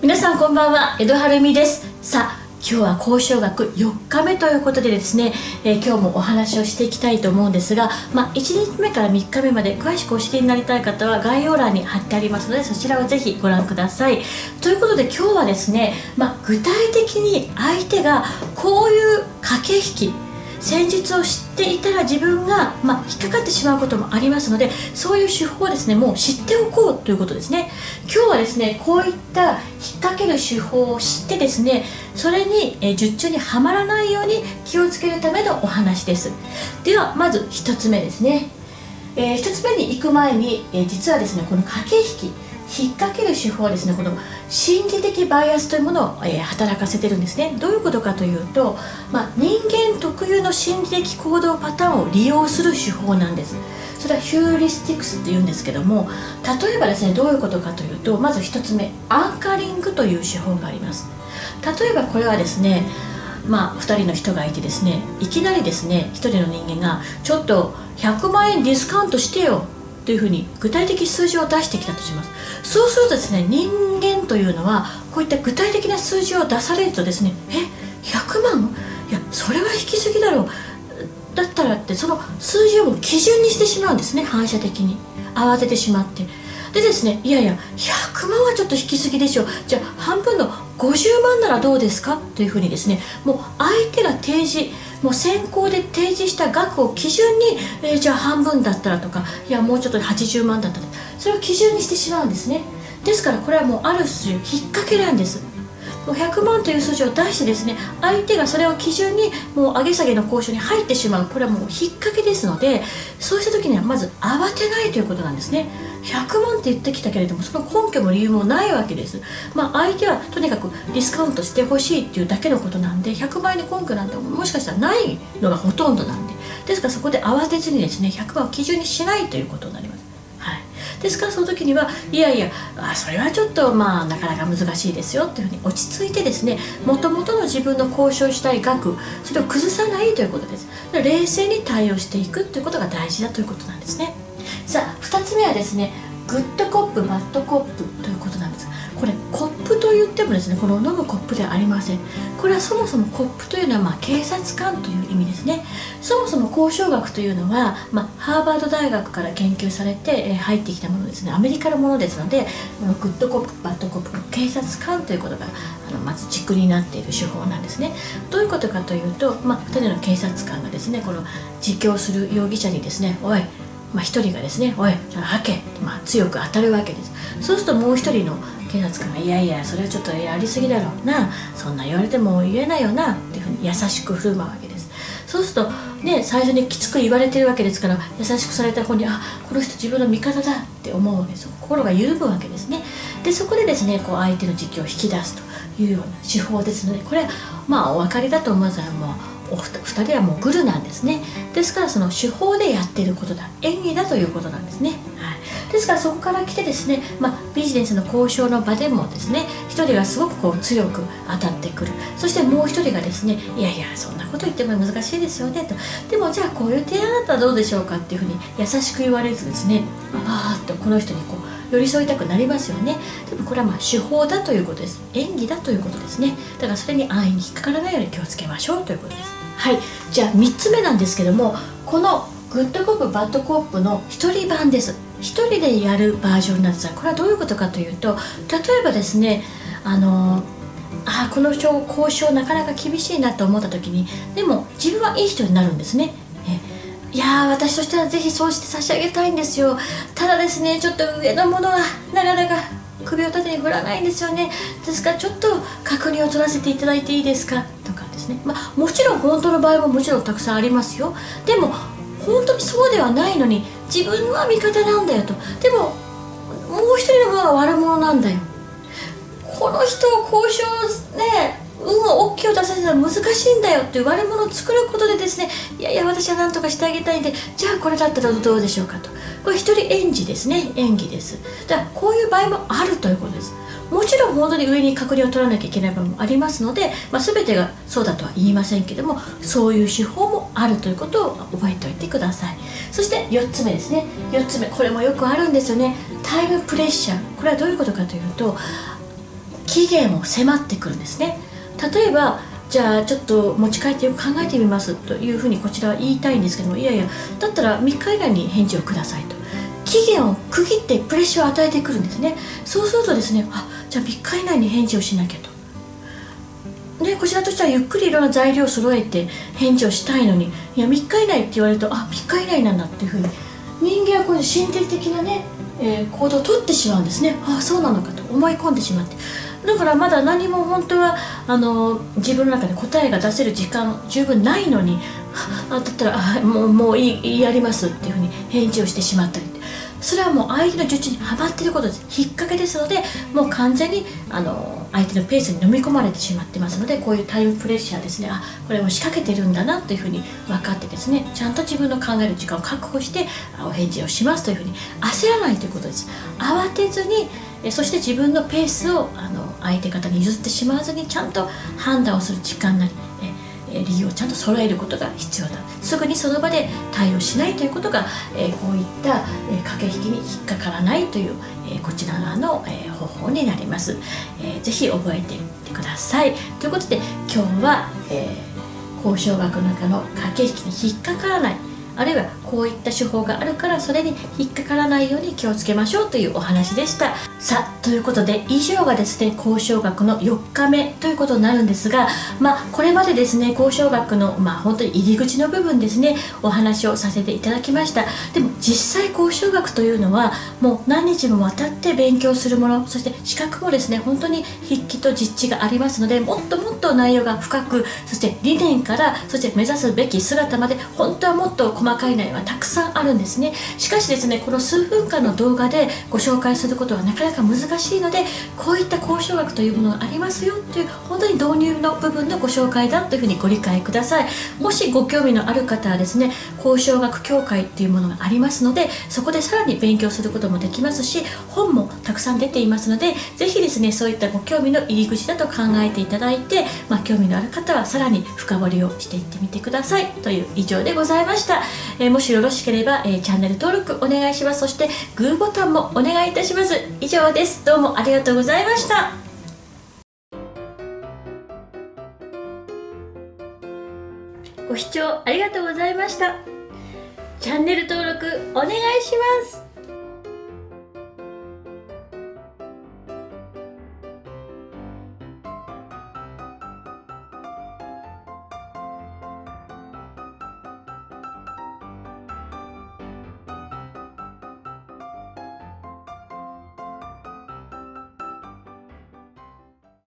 皆さんこんばんは江戸晴美です。さあ今日は交渉学4日目ということでですね、えー、今日もお話をしていきたいと思うんですが、まあ、1日目から3日目まで詳しくお知りになりたい方は概要欄に貼ってありますのでそちらをぜひご覧ください。ということで今日はですね、まあ、具体的に相手がこういう駆け引き戦術を知っていたら自分が、まあ、引っかかってしまうこともありますのでそういう手法をですねもう知っておこうということですね。今日はですねこういった引っ掛ける手法を知ってですねそれに、え術中にはまらないように気をつけるためのお話です。ではまず1つ目ですね、えー、1つ目に行く前に、えー、実はですねこの駆け引き引っ掛ける手法はですねこの心理的バイアスというものを、えー、働かせてるんですね。どういうことかというと、まあ、人間特有の心理的行動パターンを利用する手法なんです。それはヒューリスティクスっていうんですけども例えばですねどういうことかというとまず1つ目アンカリングという手法があります。例えばこれはですねまあ、2人の人がいてですねいきなりですね1人の人間がちょっと100万円ディスカウントしてよというふうに具体的数字を出してきたとします。そうするとですね人間というのはこういった具体的な数字を出されるとですねえ100万いやそれは引きすぎだろう。だったらってその数字を基準にしてしまうんですね反射的に。慌ててしまって。でですねいやいや100万はちょっと引きすぎでしょじゃあ半分の50万ならどうですか？というふうにですねもう相手が提示もう先行で提示した額を基準に、えー、じゃあ半分だったらとかいやもうちょっと80万だったらそれを基準にしてしまうんですね。ですからこれはもうある種引っ掛けなんです。もう100万という数字を出してですね相手がそれを基準にもう上げ下げの交渉に入ってしまう。これはもう引っ掛けですのでそうした時にはまず慌てないということなんですね。100万って言ってきたけれどもその根拠も理由もないわけです。まあ相手はとにかくディスカウントしてほしいっていうだけのことなんで100倍に根拠なんてもしかしたらないのがほとんどなんで。ですからそこで慌てずにですね100万を基準にしないということになります。ですからその時にはいやいやあそれはちょっとまあなかなか難しいですよっていうふうに落ち着いてですねもともとの自分の交渉したい額それを崩さないということです。冷静に対応していくということが大事だということなんですね。さあ2つ目はですね good cop bad cop 言ってもですねこの飲むコップではありません。これはそもそもコップというのはまあ警察官という意味ですね。そもそも交渉学というのは、まあ、ハーバード大学から研究されて、え入ってきたものですね。アメリカのものですのでこのグッドコップバッドコップの警察官ということがあのまず軸になっている手法なんですね。どういうことかというと、まあ、2人の警察官がですねこの自供する容疑者にですねおいまあ、1人がですね「おい吐け」まあ、強く当たるわけです。そうするともう1人の警察官が「いやいやそれはちょっとやりすぎだろうな。そんな言われても言えないよな」っていうふうに優しく振る舞うわけです。そうするとね最初にきつく言われてるわけですから優しくされた方にあこの人自分の味方だ。って思うわけです心が緩むわけですね。でそこでですねこう相手の実況を引き出すと。いうような手法ですのでこれはまあお分かりだと思いますがもうお二人はもうグルなんですね。ですからその手法でやってることだ。演技だということなんですね、はい、ですからそこから来てですね、まあ、ビジネスの交渉の場でもですね一人がすごくこう強く当たってくる。そしてもう一人がですねいやいやそんなこと言っても難しいですよねと。でもじゃあこういう提案だったらどうでしょうかっていうふうに優しく言われずですねああっとこの人にこう寄り添いたくなりますよね。でもこれはまあ手法だということです。演技だということですね。だからそれに安易に引っかからないように気をつけましょうということです。はい。じゃあ3つ目なんですけどもこのグッドコップバッドコップの1人版です。1人でやるバージョンなんですがこれはどういうことかというと例えばですねあのあこの交渉なかなか厳しいなと思った時にでも自分はいい人になるんですね。いや私としてはぜひそうして差し上げたいんですよ。ただですねちょっと上のものがなかなか首を縦に振らないんですよね。ですからちょっと確認を取らせていただいていいですか？とかですね。まあもちろん本当の場合ももちろんたくさんありますよ。でも本当にそうではないのに自分は味方なんだよと。でももう一人の方が悪者なんだよ。この人を交渉ね運を OK を出させたら難しいんだよっていう悪者を作ることでですねいやいや私は何とかしてあげたいんでじゃあこれだったらどうでしょうかと。これ一人演じですね。演技です。だからこういう場合もあるということです。もちろん本当に上に確認を取らなきゃいけない場合もありますので、まあ、全てがそうだとは言いませんけどもそういう手法あるということを覚えておいてください。そして4つ目ですね。4つ目。これもよくあるんですよね。タイムプレッシャーこれはどういうことかというと期限を迫ってくるんですね。例えばじゃあちょっと持ち帰ってよく考えてみます。というふうにこちらは言いたいんですけどもいやいやだったら3日以内に返事をくださいと。期限を区切ってプレッシャーを与えてくるんですね。そうするとですねあじゃあ3日以内に返事をしなきゃと。でこちらとしてはゆっくりいろんな材料を揃えて返事をしたいのにいや3日以内って言われるとあ3日以内なんだっていうふうに人間はこういう心理的なね、えー、行動をとってしまうんですね。ああそうなのかと思い込んでしまって。だからまだ何も本当はあの自分の中で答えが出せる時間十分ないのにあだったらあもうもういいやりますっていうふうに返事をしてしまったりそれはもう相手の術中にはまっていることです。引っ掛けですのでもう完全にあの相手のペースに飲み込まれてしまってますのでこういうタイムプレッシャーですね。あこれも仕掛けてるんだなというふうに分かってですね。ちゃんと自分の考える時間を確保してお返事をしますというふうに。焦らないということです。慌てずにそして自分のペースをあの相手方に譲ってしまわずにちゃんと判断をする時間なり理由をちゃんと揃えることが必要だ。すぐにその場で対応しないということが、えこういった、え駆け引きに引っかからないという、えこちら側の、え方法になります、えー、ぜひ覚えてみてください。ということで今日は、え交渉学の中の駆け引きに引っかからない。あるいはこういった手法があるからそれに引っかからないように気をつけましょうというお話でした。さあということで以上がですね交渉学の4日目ということになるんですがまあこれまでですね交渉学のまあ本当に入り口の部分ですねお話をさせていただきました。でも実際交渉学というのはもう何日もわたって勉強するものそして資格もですね本当に筆記と実地がありますのでもっともっと内容が深くそして理念からそして目指すべき姿まで本当はもっと細かい内容はたくさんあるんですね。しかしですねこの数分間の動画でご紹介することはなかなか難しいのでこういった交渉学というものがありますよという本当に導入の部分のご紹介だというふうにご理解ください。もしご興味のある方はですね交渉学協会っていうものがありますのでそこでさらに勉強することもできますし本もたくさん出ていますのでぜひですねそういったご興味の入り口だと考えていただいて、まあ、興味のある方はさらに深掘りをしていってみてください。という以上でございました。えー、もしよろしければ、えー、チャンネル登録お願いします。そしてグーボタンもお願いいたします。以上です。どうもありがとうございました。ご視聴ありがとうございました。チャンネル登録お願いします。